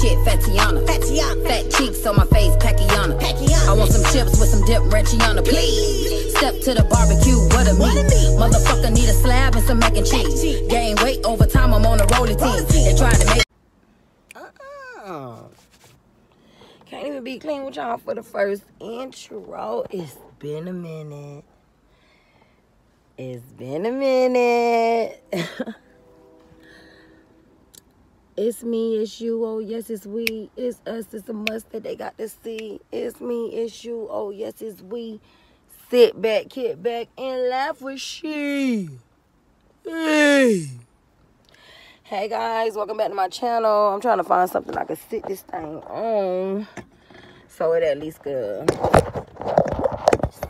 chick, Fatiana. Fatiana. Fat cheeks on my face, Pacquiana. Pacquiana. I want some chips with some dip, Ranchiana, please. Step to the barbecue, what a meat. Motherfucker need a slab and some mac and cheese. Gain weight over time, I'm on a rolling team. They tried to make Uh-uh. Can't even be clean with y'all for the first intro. It's been a minute. It's been a minute. it's me, it's you, oh yes, it's we. It's us, it's a must that they got to see. It's me, it's you, oh yes, it's we. Sit back, kick back, and laugh with she. Hey. Hey guys, welcome back to my channel. I'm trying to find something I can sit this thing on so it at least could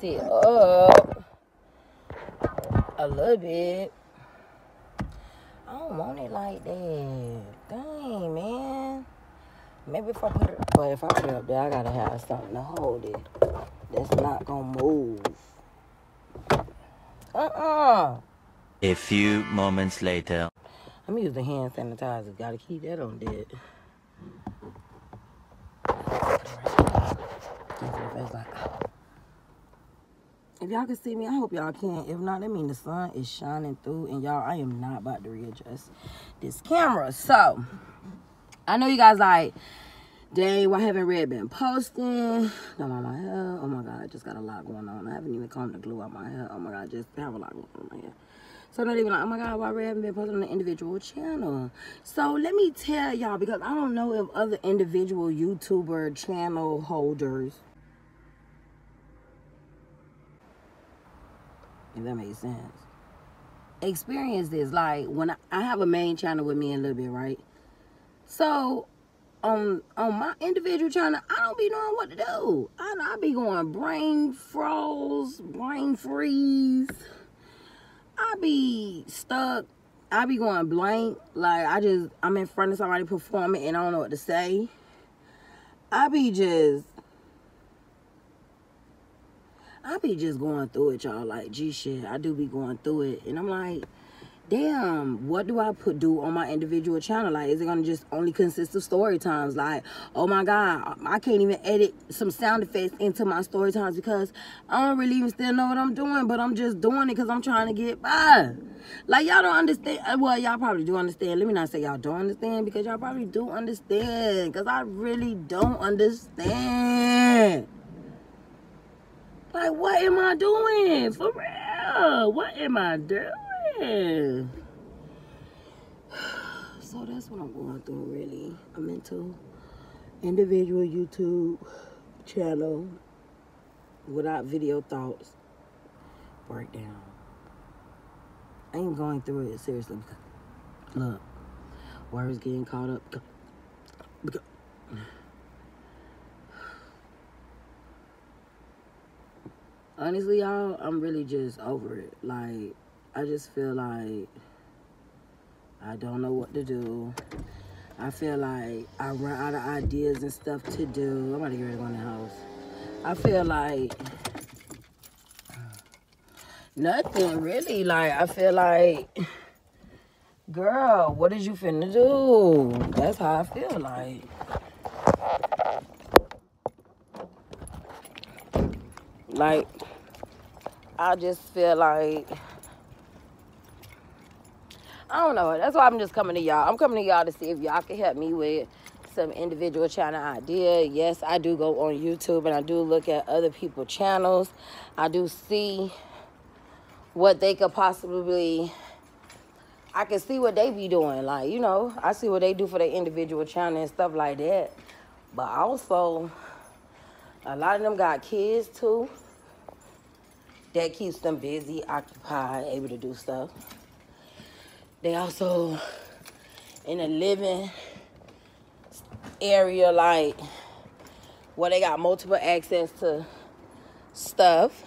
sit up a little bit. I don't want it like that. Dang, man. Maybe if I put it, but if I put it up there, I gotta have something to hold it. That's not gonna move. Uh-uh. A few moments later. I'm using hand sanitizer. Gotta keep that on dead. If y'all can see me, I hope y'all can. If not, that means the sun is shining through. And y'all, I am not about to readjust this camera. So, I know you guys like, dang, why haven't Redd been posting? Got on my hair. Oh my God, I just got a lot going on. I haven't even combed the glue out my hair. Oh my God, I just have a lot going on in my hair. So not even like, oh my God, why Redd haven't been posting on the individual channel? So let me tell y'all, because I don't know if other individual YouTuber channel holders, if that makes sense, experience this. Like when I, I have a main channel with me a little bit, right? So on on my individual channel, I don't be knowing what to do. I, I be going brain froze, brain freeze. I be stuck. I be going blank. Like I just I'm in front of somebody performing and I don't know what to say. I be just I be just going through it, y'all. Like, gee shit, I do be going through it. And I'm like, damn, what do I put do on my individual channel? Like, is it gonna just only consist of story times? Like, oh my god, I can't even edit some sound effects into my story times because I don't really even still know what I'm doing, but I'm just doing it because I'm trying to get by. Like y'all don't understand. Uh, well, y'all probably do understand. Let me not say y'all don't understand because y'all probably do understand. Because I really don't understand. Like, what am I doing? For real. What am I doing? So that's what I'm going through, really. A mental, individual YouTube channel without video thoughts breakdown. I ain't going through it seriously. Look, words getting caught up. Honestly y'all i'm really just over it. Like i just feel like i don't know what to do. I feel like i run out of ideas and stuff to do. I'm about to get ready to go in the house. I feel like nothing really. Like i feel like girl what did you finna do? That's how i feel like. Like I just feel like I don't know. That's why I'm just coming to y'all. I'm coming to y'all to see if y'all can help me with some individual channel idea. Yes, I do go on YouTube and I do look at other people's channels. I do see what they could possibly I can see what they be doing. Like, you know, I see what they do for their individual channel and stuff like that. But also a lot of them got kids too that keeps them busy, occupied, able to do stuff. They also in a living area like where they got multiple access to stuff.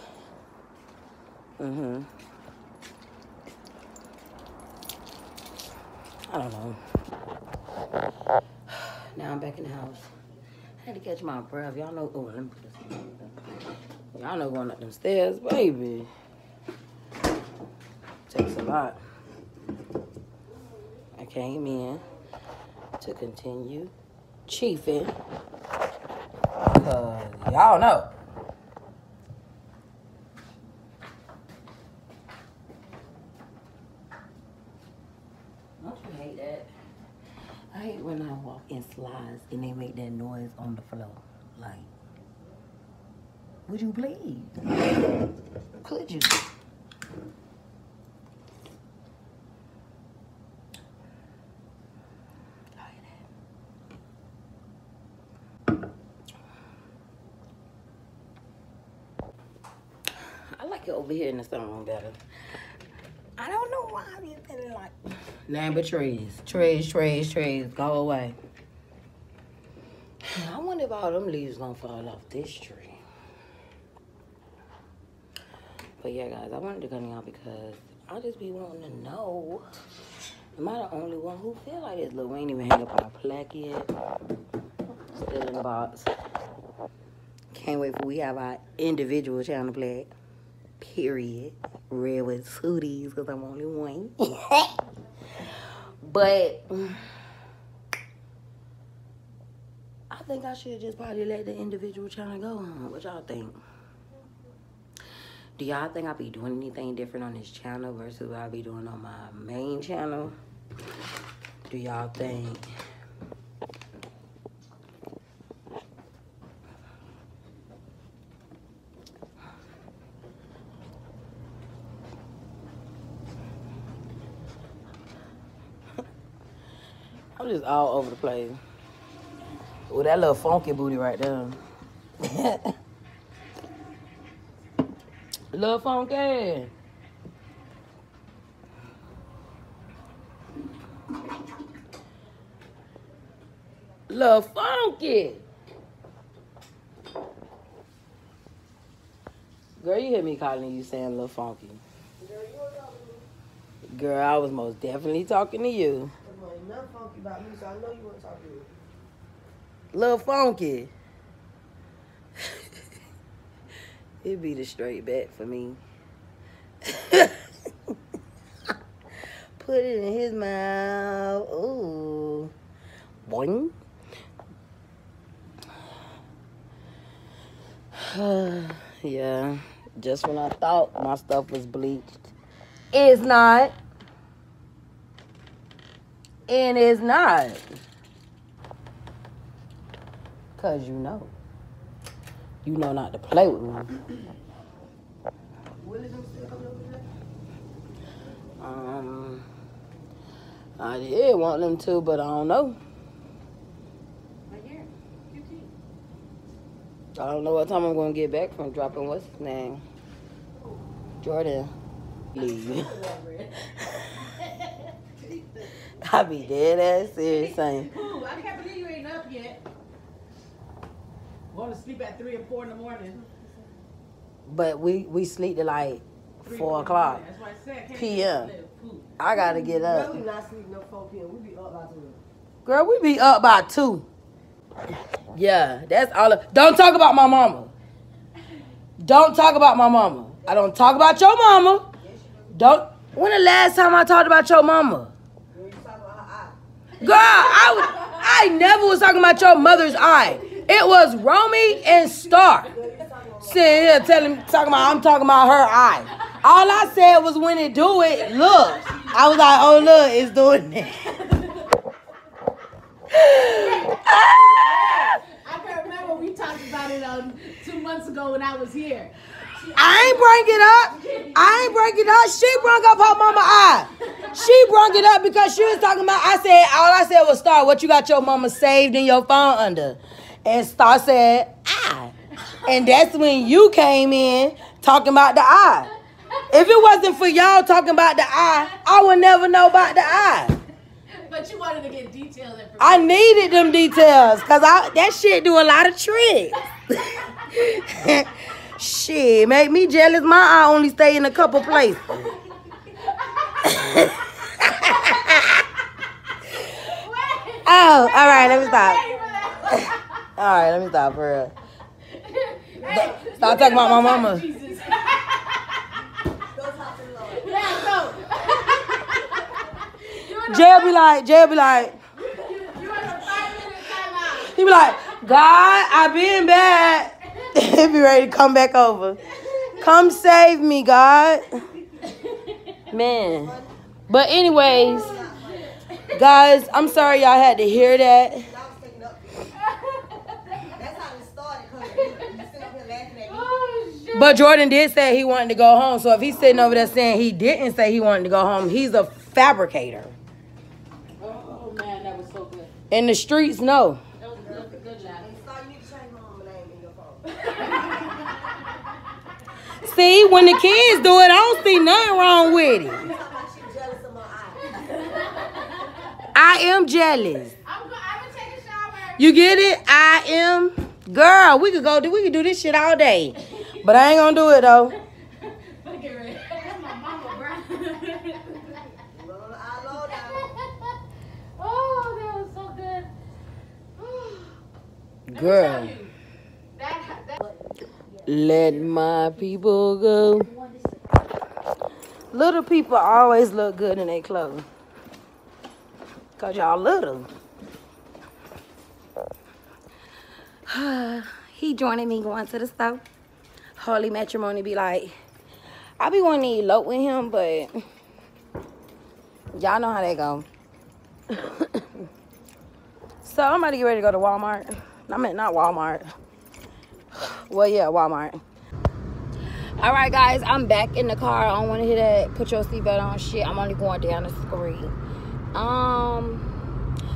Mm-hmm. I don't know. Now I'm back in the house. I had to catch my breath. Y'all know. Oh, let me put this. Y'all know going up them stairs, baby. Takes a lot. I came in to continue chiefing. Cause y'all know. Don't you hate that? I hate when I walk in slides and they make that noise on the floor. Like, would you please? Could you? Like. I like it over here in the sunroom better. I don't know why I be feeling like nothing but trees, trees, trees, trees. Go away. I wonder if all them leaves gonna fall off this tree. But yeah, guys, I wanted to come y'all because I just be wanting to know. Am I the only one who feel like this? Look, we ain't even hang up our plaque yet. Still in the box. Can't wait for we have our individual channel plaque. Period. Redd with sooties because I'm only one. but I think I should just probably let the individual channel go. What y'all think? Do y'all think I'll be doing anything different on this channel versus what I'll be doing on my main channel? Do y'all think? I'm just all over the place. With that little funky booty right there. little funky. Little funky. Girl, you hear me calling you saying little funky. Girl, I was most definitely talking to you. Nothing funky about me, so I know you want to talk to me. Little funky. It'd be the straight bet for me. Put it in his mouth. Ooh. Boing. yeah. Just when I thought my stuff was bleached. It's not. And it's not. Cause you know. You know not to play with me. Um I did want them to, but I don't know. I don't know what time I'm gonna get back from dropping what's his name. Jordan. Leave. I be dead ass serious saying. Ooh, I can't believe you ain't up yet. Going to sleep at 3 or 4 in the morning. But we we sleep to like Three four in o'clock. That's why I said can't PM. sleep. I gotta get up. Girl, up. we not sleeping no 4 p.m. We be up by 2. Girl, we be up by two. Yeah, that's all. Of, don't talk about my mama. Don't talk about my mama. I don't talk about your mama. Don't. When the last time I talked about your mama? Girl, you talking about her eye. Girl, I was, I never was talking about your mother's eye. It was Romy and Star. Girl, you talking about Sitting here telling, talking about I'm talking about her eye. All I said was when it do it, look. I was like, oh look, it's doing it. I can remember we talked about it um, two months ago when I was here. I ain't bring it up. I ain't bring it up. She brought up her mama eye. She brought it up because she was talking about. I said all I said was Star. What you got your mama saved in your phone under? And Star said I. Ah. And that's when you came in talking about the eye. If it wasn't for y'all talking about the eye, I would never know about the eye. But you wanted to get detailed information. I needed them details because I that shit do a lot of tricks. shit, make me jealous. My eye only stay in a couple places. Oh, all right, let me stop. All right, let me stop for real. Stop talking about my mama. Jesus. Jay be like, Jay be like, five be like, God, I've been bad. he be ready to come back over. Come save me, God. Man. But anyways, guys, I'm sorry y'all had to hear that. I was taking up. That's how it started. Cause you, you sit up here laughing at me. Oh, shit. But Jordan did say he wanted to go home. So if he's sitting over there saying he didn't say he wanted to go home, he's a fabricator. Oh, man, that was so good. In the streets, no. That was good. Good job. You need to change my mama name in your phone. See, when the kids do it, I don't see nothing wrong with it. You talking about she jealous of my eyes. I am jealous. I'm, go- I'm gonna take a shower. You get it? I am. Girl, we could go do we could do this shit all day. But I ain't gonna do it though. Look at Redd. That's my mama, bro. Roll on the eye oh, that was so good. Girl. Let my people go. Little people always look good in their clothes. Cause y'all little. he joining me going to the store. Holy matrimony be like, I be wanting to elope with him, but y'all know how that go. so I'm about to get ready to go to Walmart. I mean not Walmart. Well, yeah, Walmart. All right, guys, I'm back in the car. I don't want to hear that. Put your seatbelt on, shit. I'm only going down the street. Um.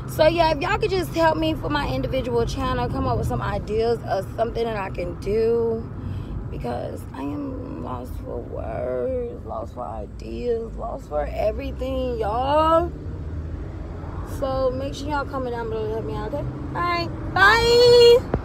So yeah, if y'all could just help me for my individual channel, come up with some ideas of something that I can do, because I am lost for words, lost for ideas, lost for everything, y'all. So make sure y'all comment down below to help me out, okay? All right, bye.